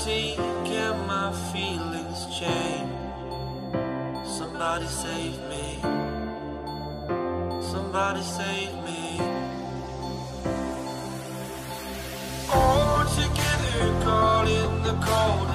empty, can my feelings change? Somebody save me. Somebody save me. All together, caught in the cold.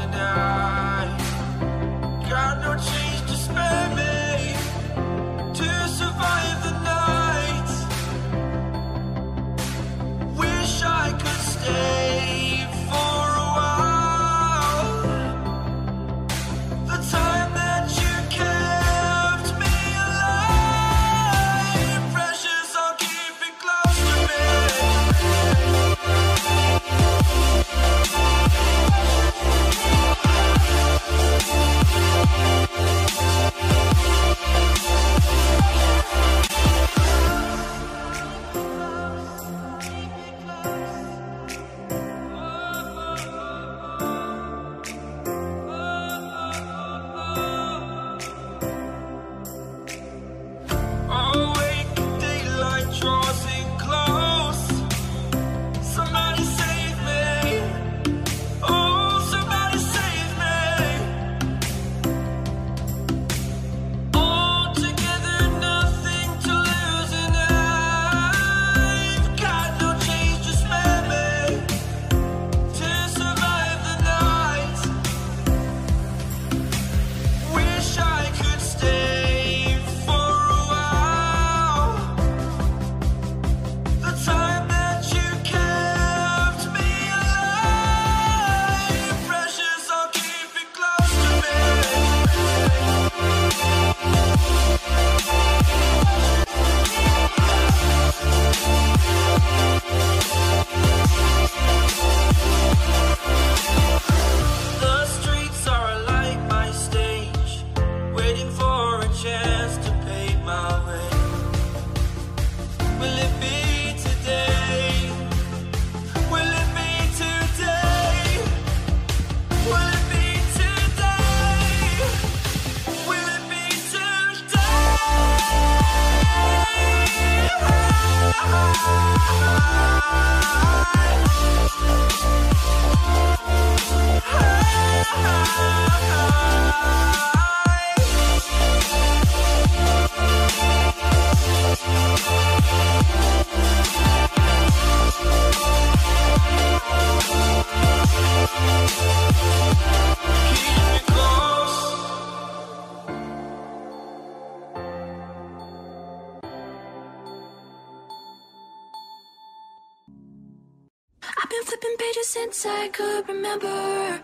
been flipping pages since I could remember.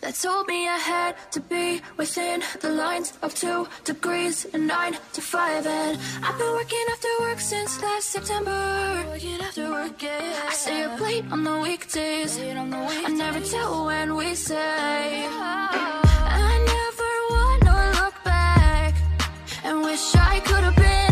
That told me I had to be within the lines of two degrees and nine to five. And I've been working after work since last September. Working after work, yeah. I stay up late on the weekdays. On the weekdays. I never tell when we say. Oh. I never want to look back and wish I could have been.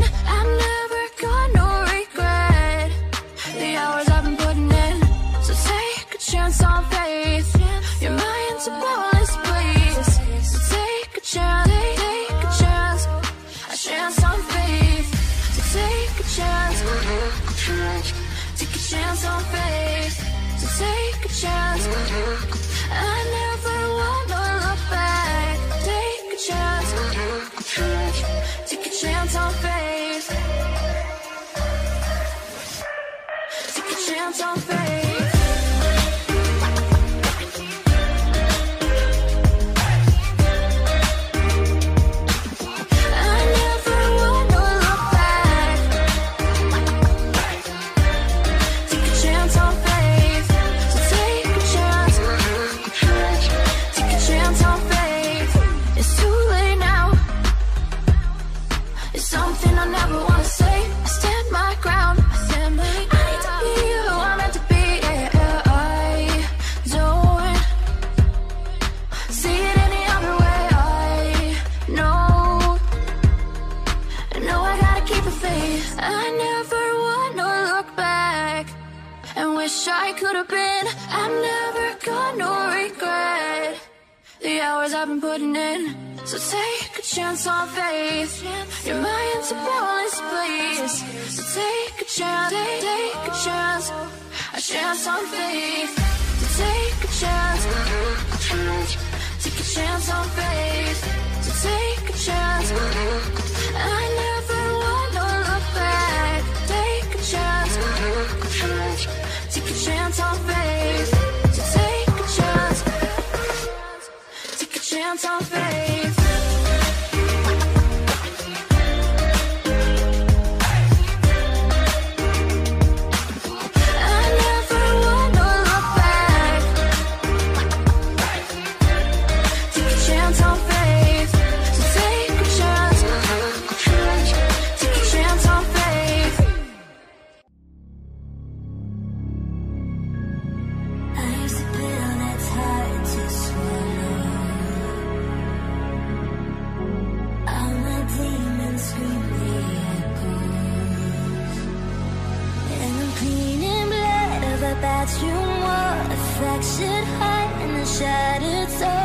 Putting in. So take a chance on faith. Your mind's a balanced place. So take a chance, take, a chance, a chance on faith. So take a chance, take a chance on faith. So take a chance. I never want to look back. Take a chance, take a chance on faith. Dance on faith. Too much. Affection high in the shattered soul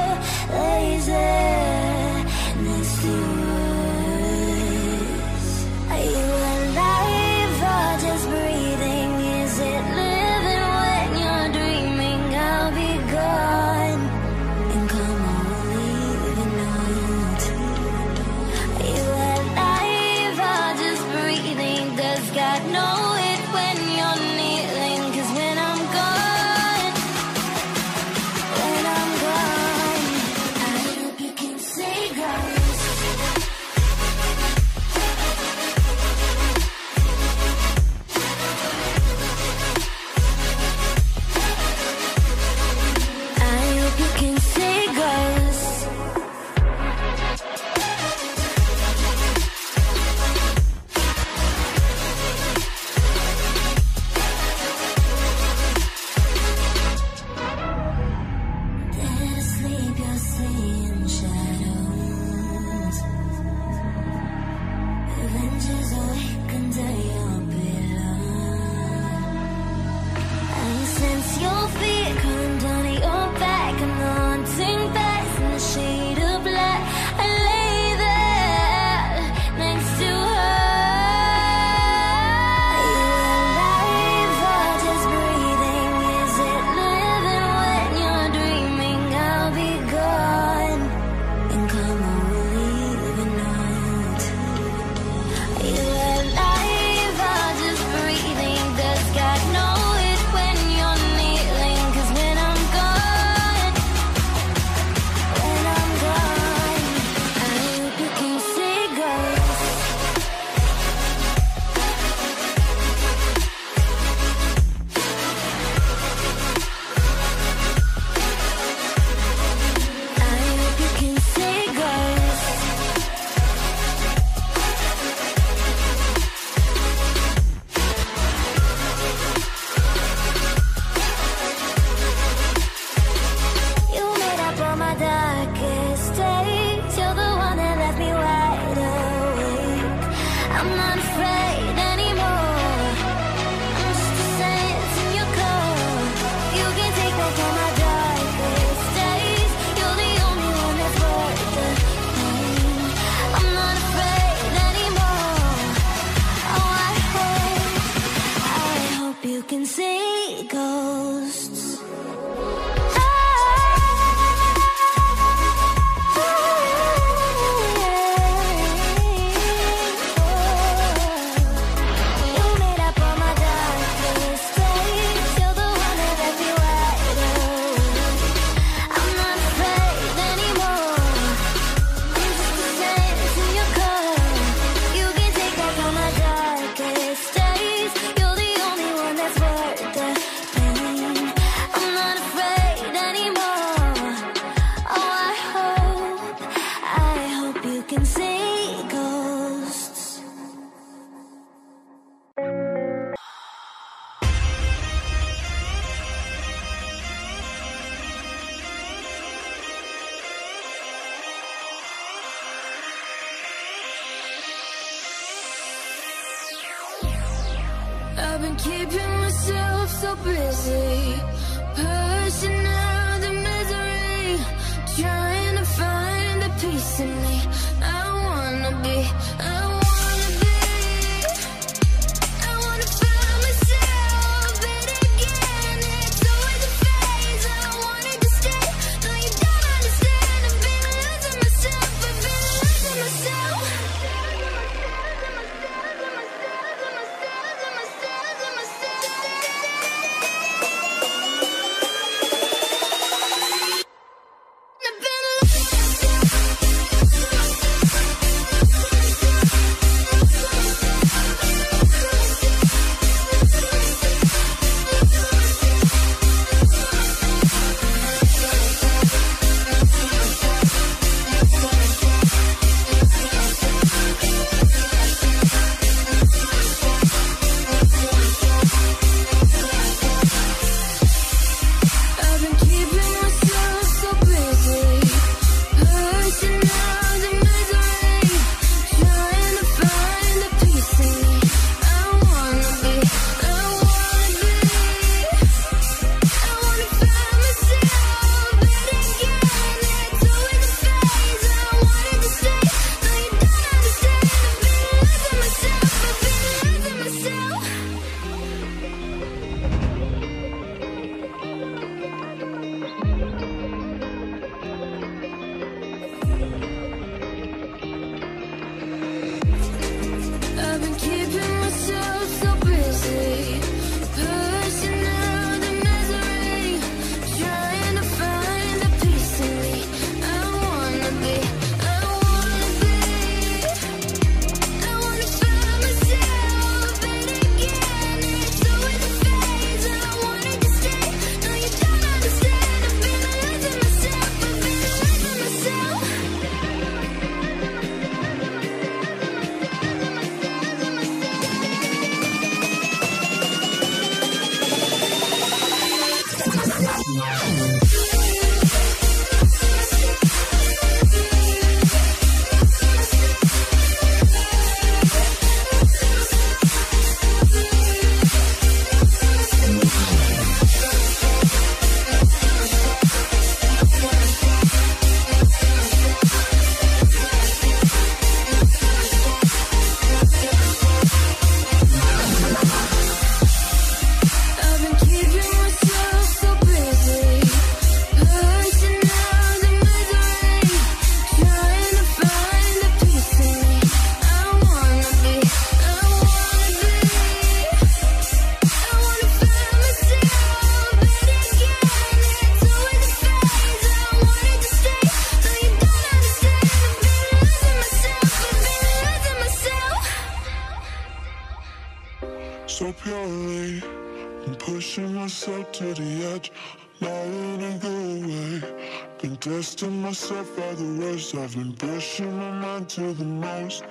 I've been pushing my mind to the most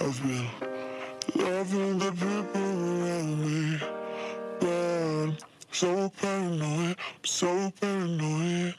I've been loving the people around me But I'm so paranoid, I'm so paranoid.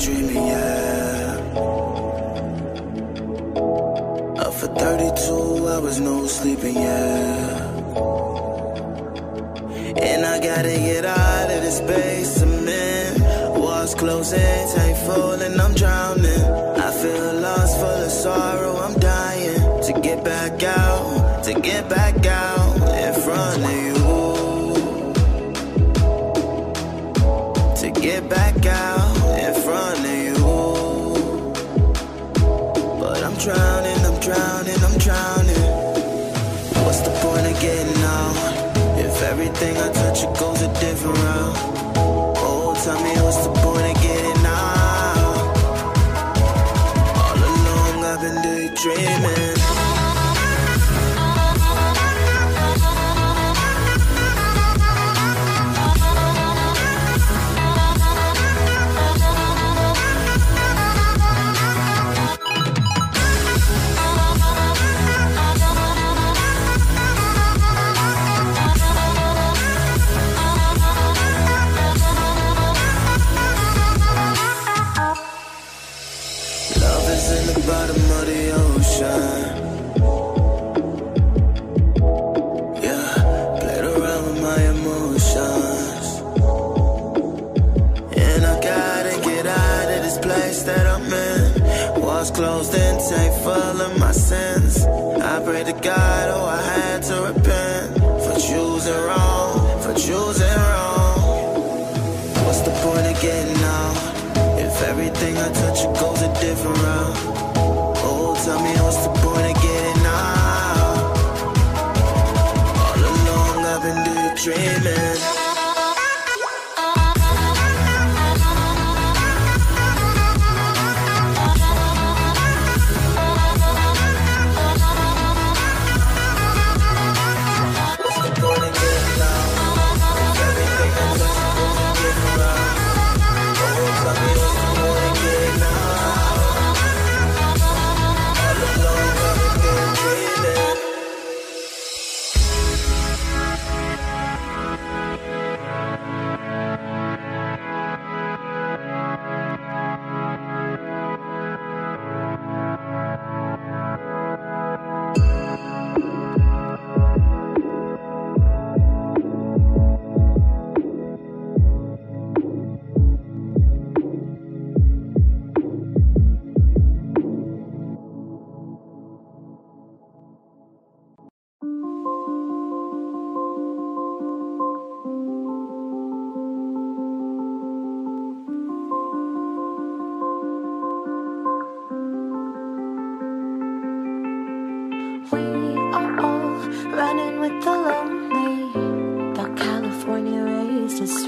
dreaming, yeah. Up for 32 hours, no sleeping, yeah. And I gotta get out of this basement. Walls closing, tight falling, I'm drowning. God.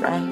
right.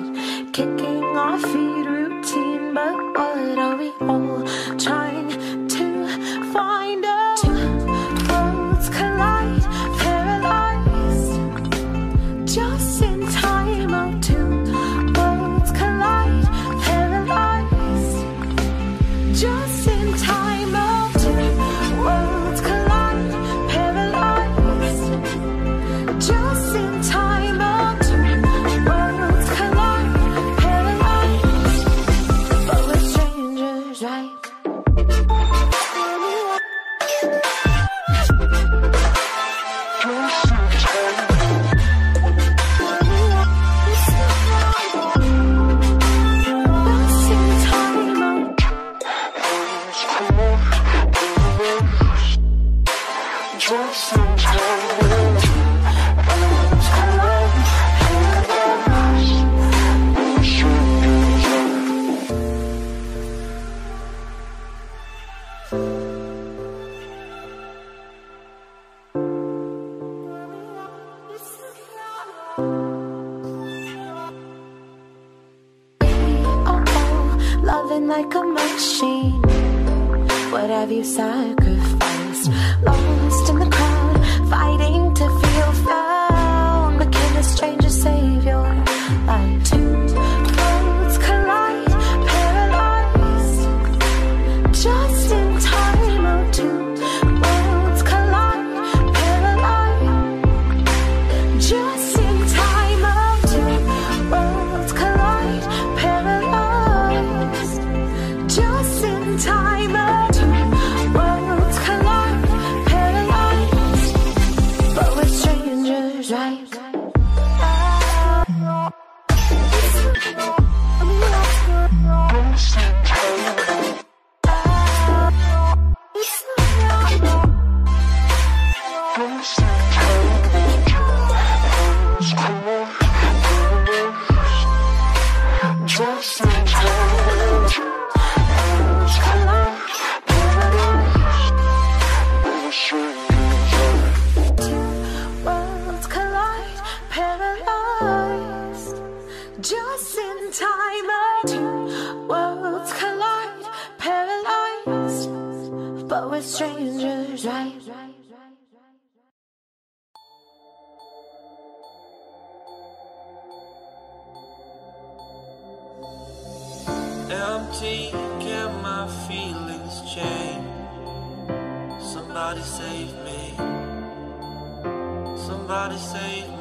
like a machine. What have you sacrificed? Lost in the crowd, fighting. seat, can my feelings change? Somebody save me. Somebody save me.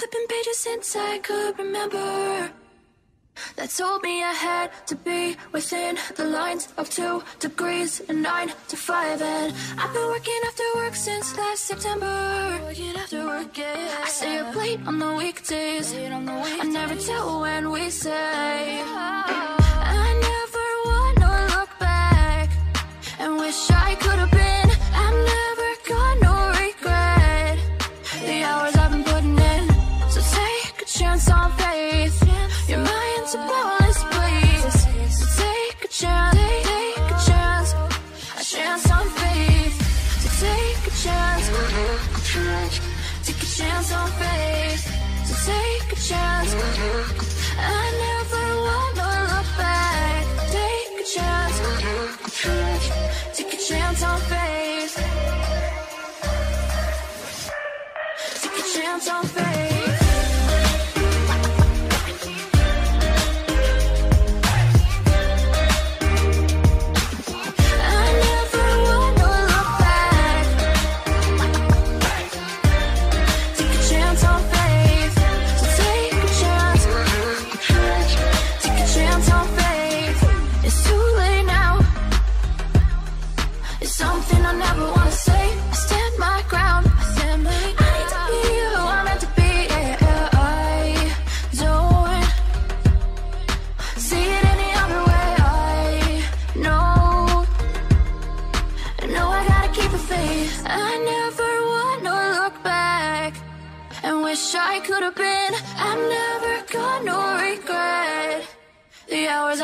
flipping pages since I could remember. That told me I had to be within the lines of two degrees and nine to five. And I've been working after work since last September. Working after work, yeah. I stay up late on the weekdays. On the weekdays. I never tell when we say. I never wanna look back and wish I could have.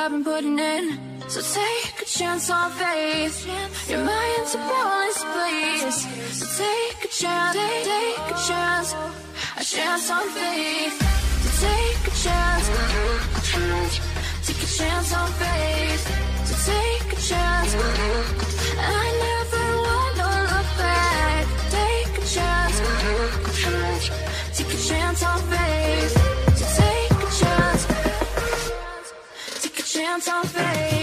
I've been putting in. So take a chance on faith. Your mind's a bonus, please. So take a chance, take a chance, a chance on faith. So take a chance, take a chance on faith. So take a chance. I never wanna look back. Take a chance, take a chance on faith. downtown Fade.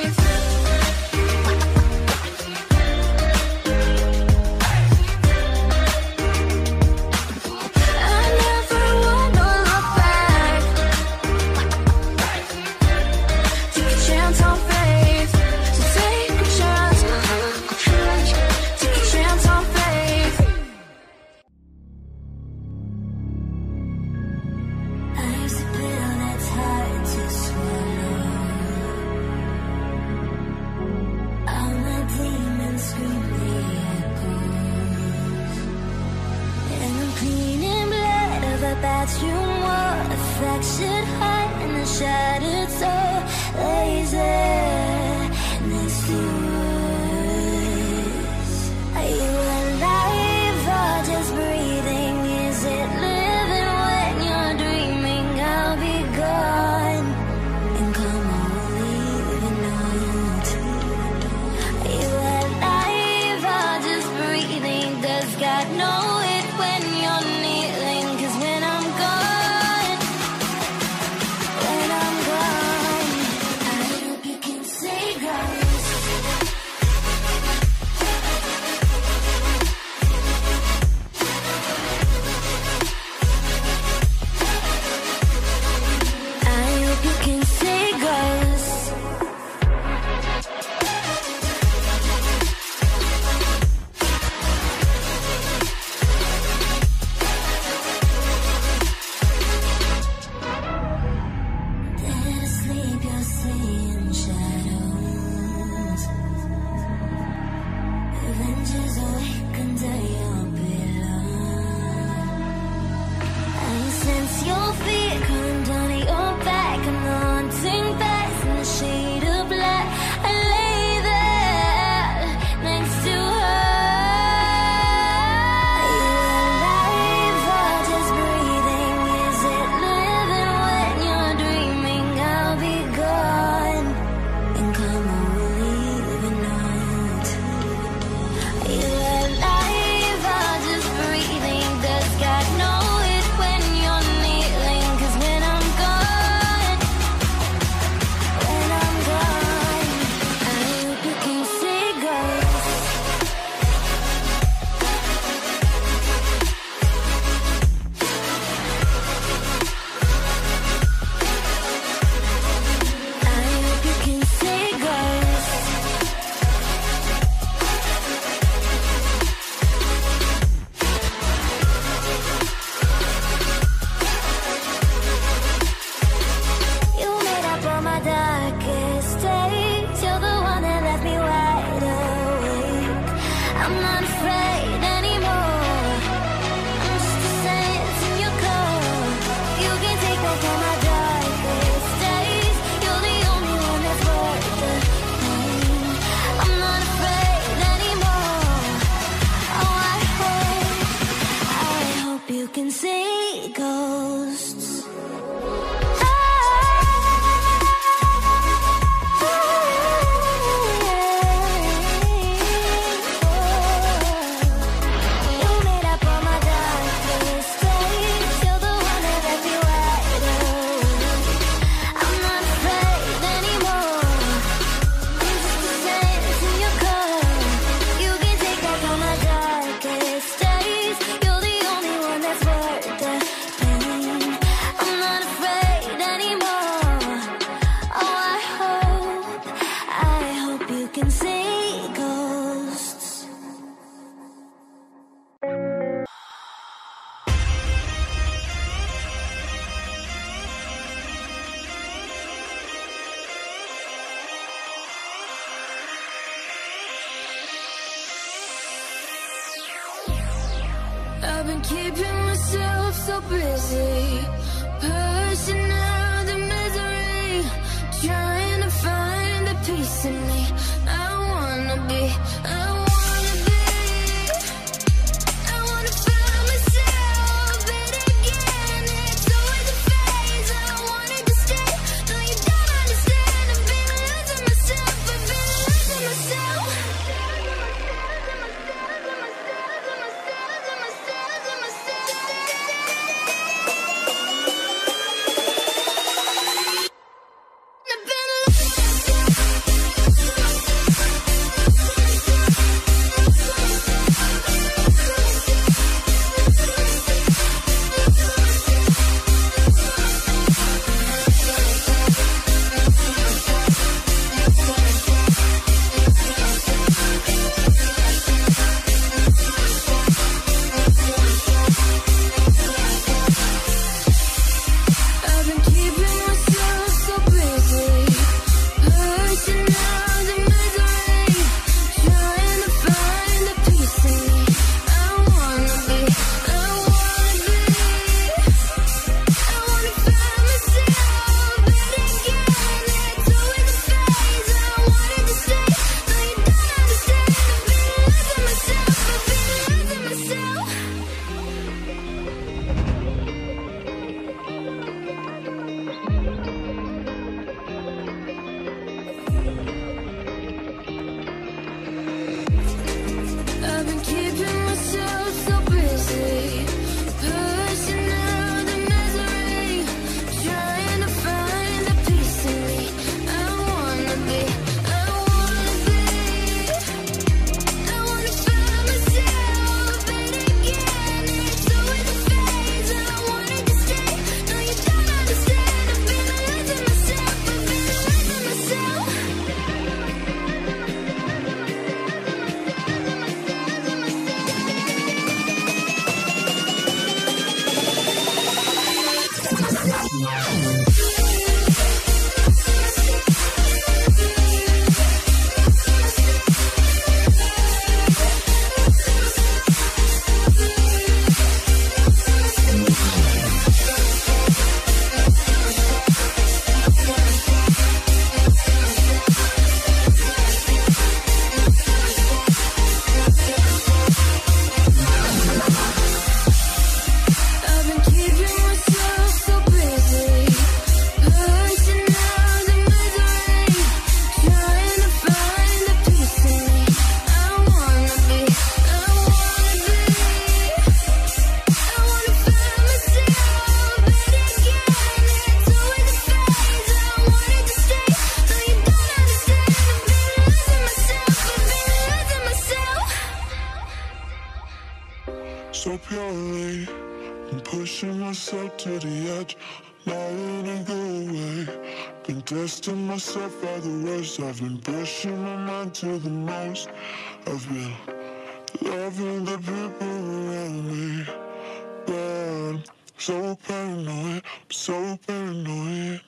So paranoid.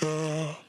Yeah.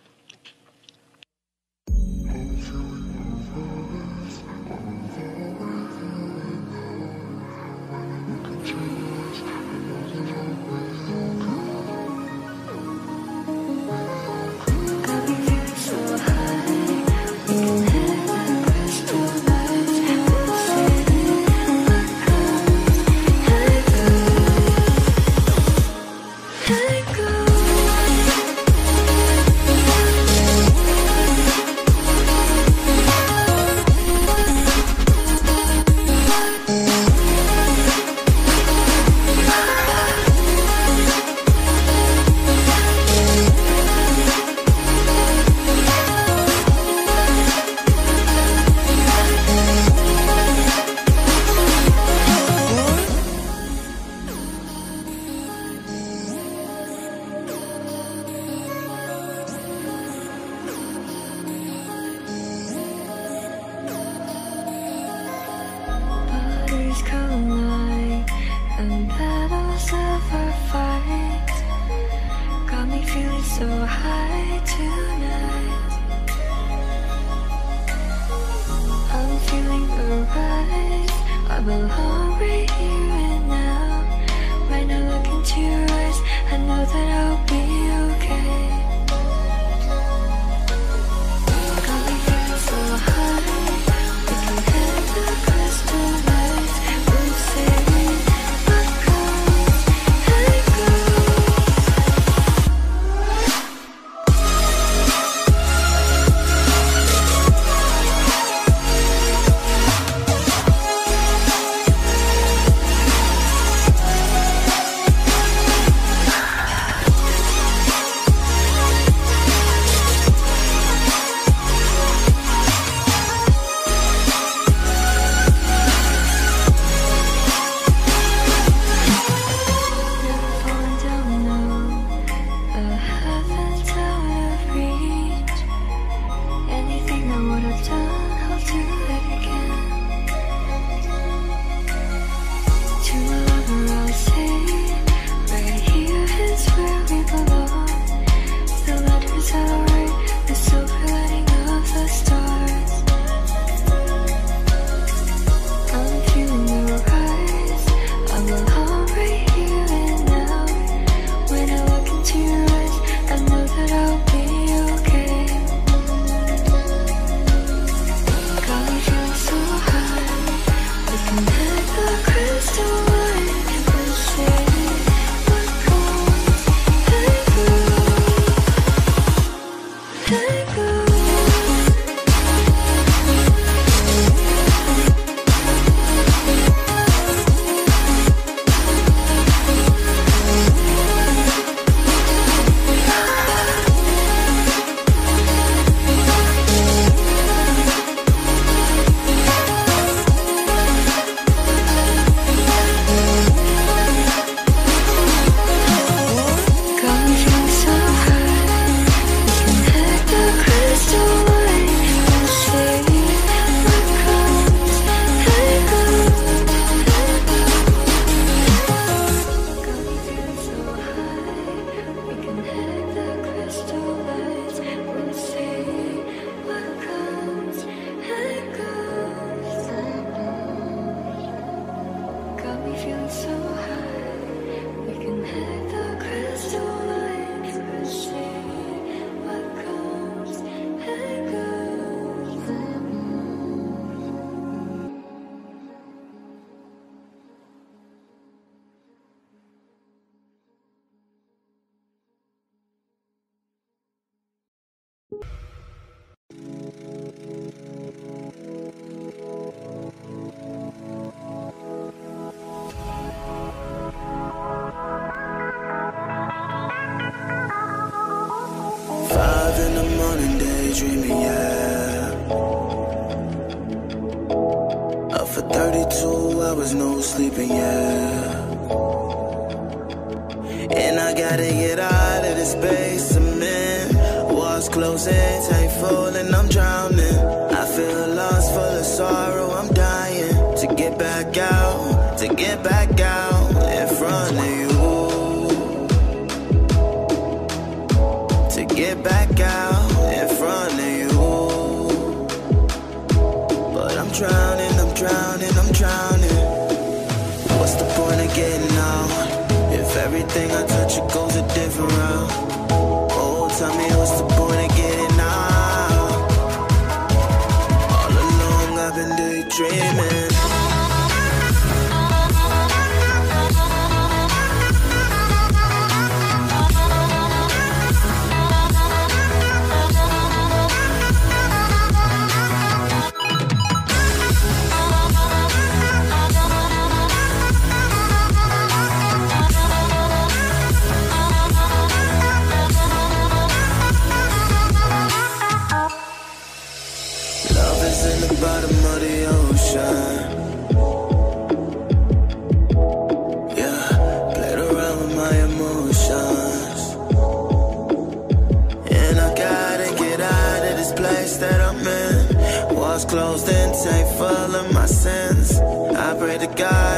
be dreaming, yeah. Up for 32 hours, no sleeping, yeah. And I gotta get out of this basement. Walls closing, tight falling, I'm drowning. I feel lost, full of sorrow. life around. sky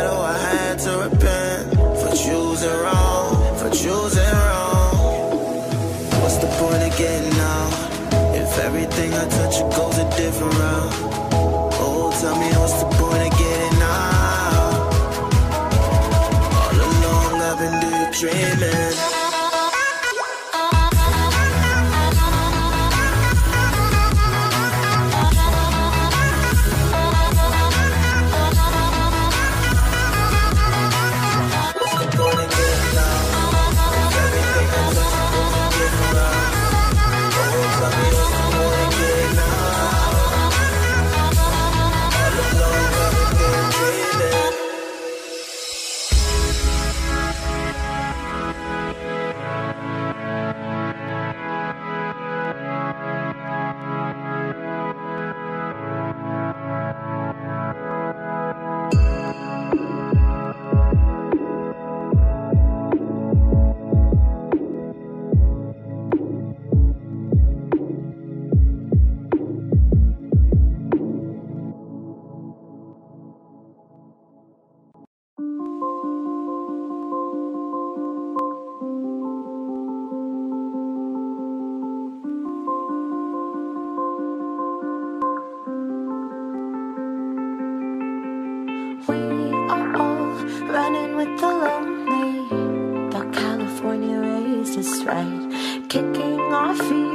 right. Kicking our feet.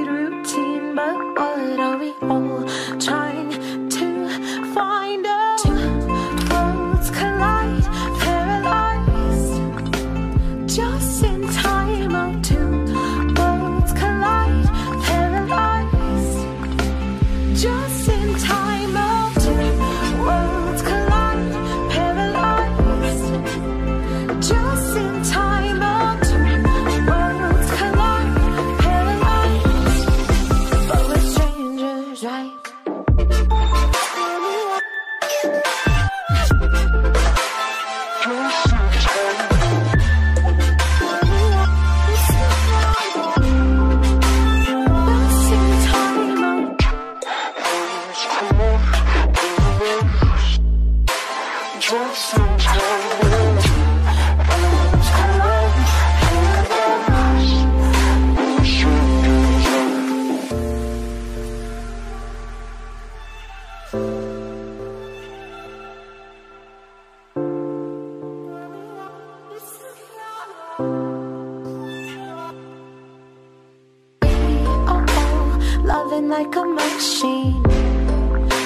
like a machine.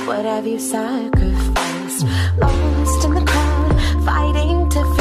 What have you sacrificed? Lost in the crowd, fighting to.